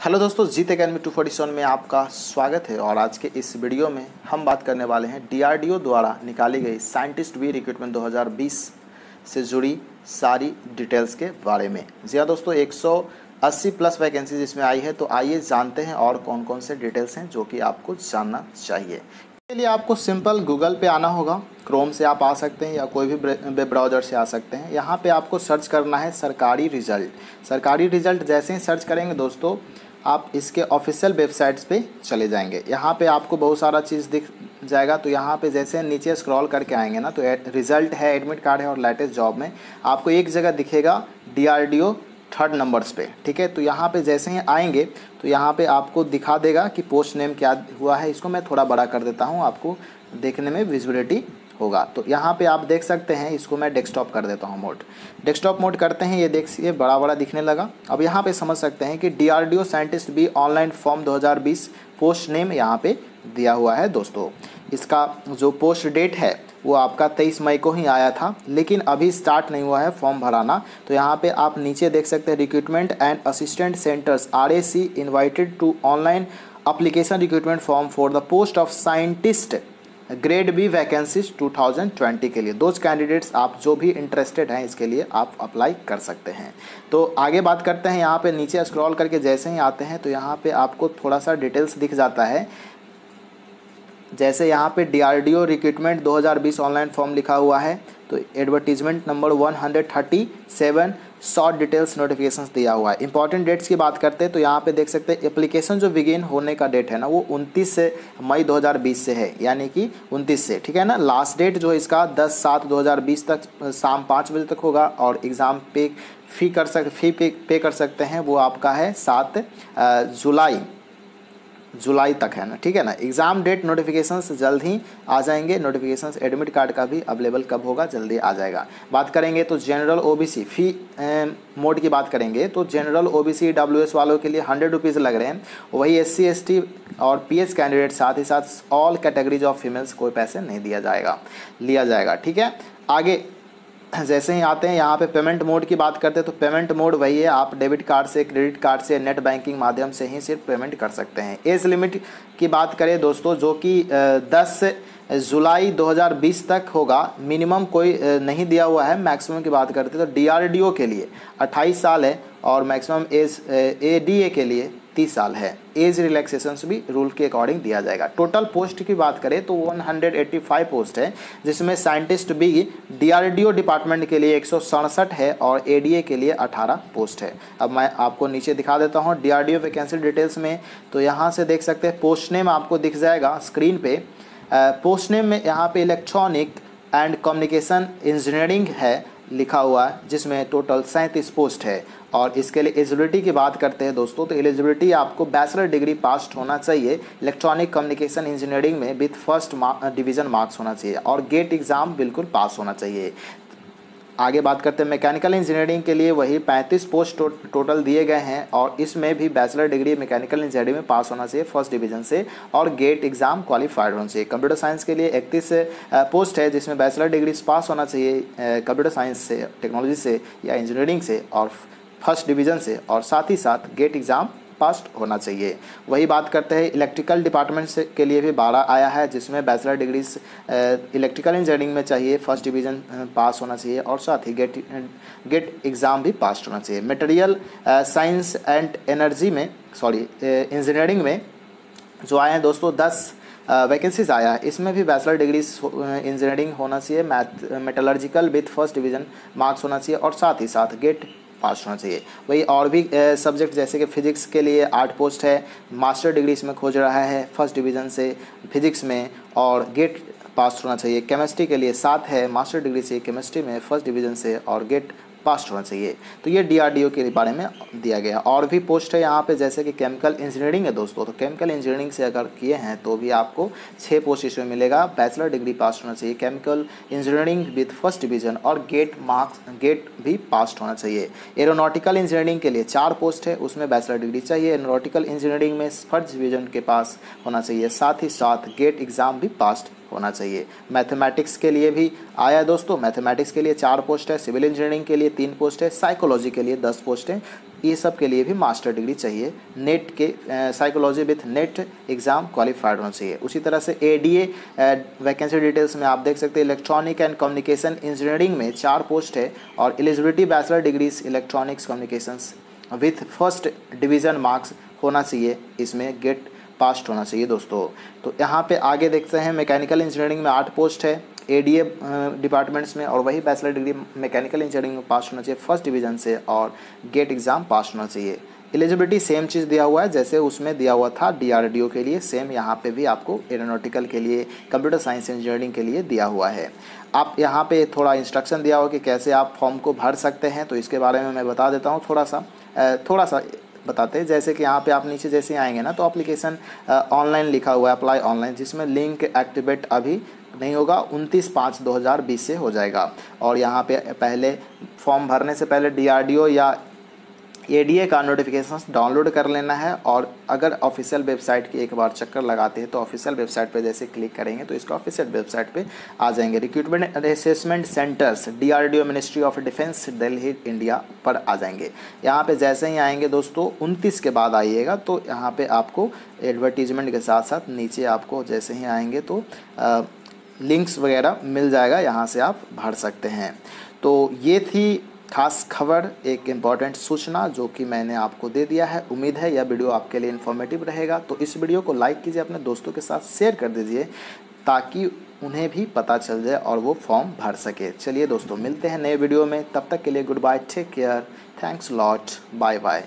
Hello दोस्तों, Jeet academy two forty seven में आपका स्वागत है और आज के इस वीडियो में हम बात करने वाले हैं डीआरडीओ द्वारा निकाली गई साइंटिस्ट वी रिक्रूटमेंट 2020 से जुड़ी सारी डिटेल्स के बारे में। जी हाँ दोस्तों 180 प्लस वैकेंसी इसमें आई है तो आइए जानते हैं और कौन कौन से डिटेल्स हैं जो कि आपको जानना चाहिए। इसके लिए आपको सिंपल गूगल पे आना होगा, क्रोम से आप आ सकते हैं या कोई भी वेब ब्राउज़र से आ सकते हैं। यहाँ पे आपको सर्च करना है सरकारी रिज़ल्ट। सरकारी रिज़ल्ट जैसे ही सर्च करेंगे दोस्तों आप इसके ऑफिशियल वेबसाइट्स पे चले जाएँगे। यहाँ पे आपको बहुत सारा चीज़ दिख जाएगा। तो यहाँ पे जैसे नीचे स्क्रॉल करके आएँगे ना तो रिज़ल्ट है एडमिट कार्ड है और लेटेस्ट जॉब में आपको एक जगह दिखेगा डीआरडीओ थर्ड नंबर्स पे। ठीक है? तो यहाँ पे जैसे ही आएँगे तो यहाँ पे आपको दिखा देगा कि पोस्ट नेम क्या हुआ है। इसको मैं थोड़ा बड़ा कर देता हूँ आपको देखने में विजिबिलिटी होगा। तो यहाँ पे आप देख सकते हैं, इसको मैं डेस्कटॉप कर देता हूँ मोड डेस्कटॉप मोड करते हैं, ये देखिए बड़ा बड़ा दिखने लगा। अब यहाँ पे समझ सकते हैं कि DRDO scientist B online form 2020 post name यहाँ पे दिया हुआ है दोस्तों। इसका जो पोस्ट डेट है, वो आपका तेईस मई को ही आया था, लेकिन अभी स्टार्ट नहीं हुआ है फॉर्म भराना। तो यहाँ पे आप नीचे देख सकते हैं recruitment and assistant centres R A C invited to online application recruitment form for the post of scientist grade B vacancies 2020 के लिए। दोज कैंडिडेट्स आप जो भी इंटरेस्टेड हैं इसके लिए आप अप्लाई कर सकते हैं। तो आगे बात करते हैं, यहाँ पे नीचे स्क्रॉल करके जैसे ही आते हैं तो यहाँ पे आपको थोड़ा सा डिटेल्स दिख जाता है। जैसे यहाँ पे डीआरडीओ रिक्रूटमेंट 2020 ऑनलाइन फॉर्म लिखा हुआ है तो advertisement number 137 short details notification दिया हुआ है। इंपॉर्टेंट डेट्स की बात करते हैं तो यहाँ पे देख सकते हैं एप्लीकेशन जो बिगिन होने का डेट है ना वो 29 से मई 2020 से है यानी कि 29 से ठीक है ना? लास्ट डेट जो इसका 10 सात 2020 तक शाम पाँच बजे तक होगा और एग्ज़ाम पे फ़ी कर सक फ़ी पे, पे कर सकते हैं वो आपका है सात जुलाई। जुलाई तक है ना, ठीक है ना? एग्ज़ाम डेट नोटिफिकेशंस जल्द ही आ जाएँगे। नोटिफिकेशंस एडमिट कार्ड का भी अवेलेबल कब होगा, जल्दी आ जाएगा। बात करेंगे तो जनरल ओबीसी फ़ी मोड की बात करेंगे तो जनरल ओबीसी डब्ल्यूएस वालों के लिए हंड्रेड रुपीज़ लग रहे हैं। वही एस सी और पी कैंडिडेट साथ ही साथ ऑल कैटेगरीज ऑफ़ फीमेल्स कोई पैसे नहीं दिया जाएगा, लिया जाएगा, ठीक है? आगे जैसे ही आते हैं, यहाँ पे पेमेंट मोड की बात करते हैं तो पेमेंट मोड वही है, आप डेबिट कार्ड से क्रेडिट कार्ड से नेट बैंकिंग माध्यम से ही सिर्फ़ पेमेंट कर सकते हैं। एज लिमिट की बात करें दोस्तों, जो कि दस जुलाई 2020 तक होगा मिनिमम कोई नहीं दिया हुआ है मैक्सिमम की बात करते हैं तो डीआरडीओ के लिए 28 साल है, और मैक्सिमम एज ए के लिए तीस साल है। एज रिलैक्सेशन भी रूल के अकॉर्डिंग दिया जाएगा। टोटल पोस्ट की बात करें तो 185 पोस्ट है, जिसमें साइंटिस्ट बी डीआरडीओ डिपार्टमेंट के लिए एक सौ सड़सठ है और एडीए के लिए 18 पोस्ट है। अब मैं आपको नीचे दिखा देता हूँ डीआरडीओ वैकेंसी डिटेल्स में। तो यहाँ से देख सकते हैं पोस्ट नेम आपको दिख जाएगा स्क्रीन पे। पोस्ट नेम में यहाँ पे इलेक्ट्रॉनिक एंड कम्युनिकेशन इंजीनियरिंग है। लिखा हुआ है, जिसमें टोटल सैंतीस पोस्ट है। और इसके लिए एलिजिबिलिटी की बात करते हैं दोस्तों तो एलिजिबिलिटी आपको बैचलर डिग्री पास होना चाहिए। इलेक्ट्रॉनिक कम्युनिकेशन इंजीनियरिंग में विथ फ़र्स्ट डिवीज़न मार्क्स होना चाहिए और गेट एग्ज़ाम बिल्कुल पास होना चाहिए। आगे बात करते हैं मैकेनिकल इंजीनियरिंग के लिए वही 35 पोस्ट टो, टोटल दिए गए हैं और इसमें भी बैचलर डिग्री मैकेनिकल इंजीनियरिंग में पास होना चाहिए फ़र्स्ट डिवीज़न से और गेट एग्ज़ाम क्वालिफाइड होना चाहिए। कंप्यूटर साइंस के लिए 31 पोस्ट है जिसमें बैचलर डिग्री पास होना चाहिए कंप्यूटर साइंस से टेक्नोलॉजी से या इंजीनियरिंग से और फ़र्स्ट डिवीज़न से और साथ ही साथ गेट एग्ज़ाम पास होना चाहिए। वही बात करते हैं इलेक्ट्रिकल डिपार्टमेंट के लिए भी बारह आया है, जिसमें बैचलर डिग्री इलेक्ट्रिकल इंजीनियरिंग में चाहिए फ़र्स्ट डिवीज़न पास होना चाहिए, और साथ ही गेट गेट एग्ज़ाम भी पास होना चाहिए। मटेरियल साइंस एंड एनर्जी में सॉरी इंजीनियरिंग में जो आए हैं दोस्तों, दस वैकेंसीज आया है। इसमें भी बैचलर डिग्री इंजीनियरिंग होना चाहिए math metallurgical with first division marks होना चाहिए, और साथ ही साथ गेट पास होना चाहिए। वही और भी सब्जेक्ट जैसे कि फिजिक्स के लिए आठ पोस्ट है मास्टर डिग्री इसमें खोज रहा है फ़र्स्ट डिवीज़न से फिजिक्स में और गेट पास होना चाहिए। केमिस्ट्री के लिए सात है मास्टर डिग्री से केमिस्ट्री में फ़र्स्ट डिवीज़न से और गेट पास होना चाहिए। तो ये डीआरडीओ के बारे में दिया गया। और भी पोस्ट है यहाँ पे, जैसे कि केमिकल इंजीनियरिंग है दोस्तों। तो केमिकल इंजीनियरिंग से अगर किए हैं तो भी आपको छः पोस्ट इसमें मिलेगा। बैचलर डिग्री पास होना चाहिए। Chemical engineering with first division और गेट मार्क्स गेट भी पास होना चाहिए। एरोनॉटिकल इंजीनियरिंग के लिए चार पोस्ट है, उसमें बैचलर डिग्री चाहिए। एरोनॉटिकल इंजीनियरिंग में फ़र्स्ट डिवीज़न के पास होना चाहिए। साथ ही साथ गेट एग्ज़ाम भी पास होना चाहिए। मैथमेटिक्स के लिए भी आया दोस्तों, मैथमेटिक्स के लिए चार पोस्ट है, सिविल इंजीनियरिंग के लिए तीन पोस्ट है, साइकोलॉजी के लिए दस पोस्ट है। ये सब के लिए भी मास्टर डिग्री चाहिए। नेट के psychology with NET exam qualified होना चाहिए। उसी तरह से A D A vacancy details में आप देख सकते हैं, इलेक्ट्रॉनिक एंड कम्युनिकेशन इंजीनियरिंग में चार पोस्ट है और eligibility bachelor degrees electronics communications with first division marks होना चाहिए। इसमें गेट पास्ट होना चाहिए दोस्तों। तो यहाँ पे आगे देखते हैं मैकेनिकल इंजीनियरिंग में आठ पोस्ट है ए डी ए डिपार्टमेंट्स में, और वही बैचलर डिग्री मैकेनिकल इंजीनियरिंग में पास होना चाहिए फ़र्स्ट डिवीज़न से, और गेट एग्ज़ाम पास होना चाहिए। एलिजिबिलिटी सेम चीज़ दिया हुआ है, जैसे उसमें दिया हुआ था डीआरडीओ के लिए सेम यहाँ पे भी आपको एरोनोटिकल के लिए कंप्यूटर साइंस इंजीनियरिंग के लिए दिया हुआ है। आप यहाँ पे थोड़ा इंस्ट्रक्शन दिया हुआ कि कैसे आप फॉर्म को भर सकते हैं तो इसके बारे में मैं बता देता हूँ थोड़ा सा। थोड़ा सा बताते हैं। जैसे कि यहाँ पे आप नीचे जैसे आएँगे ना तो अप्लीकेशन ऑनलाइन लिखा हुआ है अप्लाई ऑनलाइन जिसमें लिंक एक्टिवेट अभी नहीं होगा, उनतीस पाँच दो हज़ार बीस से हो जाएगा। और यहाँ पे पहले फॉर्म भरने से पहले डीआरडीओ या एडीए का नोटिफिकेशन डाउनलोड कर लेना है और अगर ऑफिशियल वेबसाइट की एक बार चक्कर लगाते हैं तो ऑफिशियल वेबसाइट पर जैसे क्लिक करेंगे तो इसका ऑफिशियल वेबसाइट पे आ जाएँगे। Recruitment assessment centres DRDO ministry of defence Delhi India पर आ जाएँगे। यहाँ पे जैसे ही आएँगे दोस्तों, उनतीस के बाद आइएगा तो यहाँ पर आपको एडवर्टीजमेंट के साथ साथ नीचे आपको जैसे ही आएँगे तो लिंक्स वगैरह मिल जाएगा। यहाँ से आप भर सकते हैं। तो ये थी खास खबर, एक इंपॉर्टेंट सूचना जो कि मैंने आपको दे दिया है। उम्मीद है यह वीडियो आपके लिए इन्फॉर्मेटिव रहेगा। तो इस वीडियो को लाइक कीजिए, अपने दोस्तों के साथ शेयर कर दीजिए, ताकि उन्हें भी पता चल जाए और वो फॉर्म भर सके। चलिए दोस्तों, मिलते हैं नए वीडियो में। तब तक के लिए good bye take care thanks lot bye bye